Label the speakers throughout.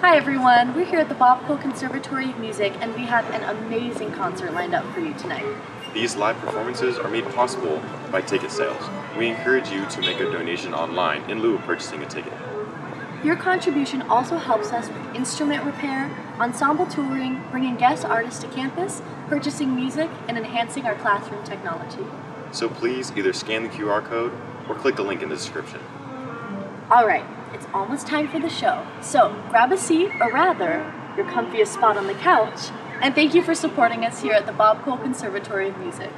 Speaker 1: Hi everyone, we're here at the Bob Cole Conservatory of Music and we have an amazing concert lined up for you tonight.
Speaker 2: These live performances are made possible by ticket sales. We encourage you to make a donation online in lieu of purchasing a ticket.
Speaker 1: Your contribution also helps us with instrument repair, ensemble touring, bringing guest artists to campus, purchasing music, and enhancing our classroom technology.
Speaker 2: So please either scan the QR code or click the link in the description.
Speaker 1: Alright, it's almost time for the show. So grab a seat, or rather, your comfiest spot on the couch, and thank you for supporting us here at the Bob Cole Conservatory of Music.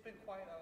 Speaker 3: It's, been quite a, a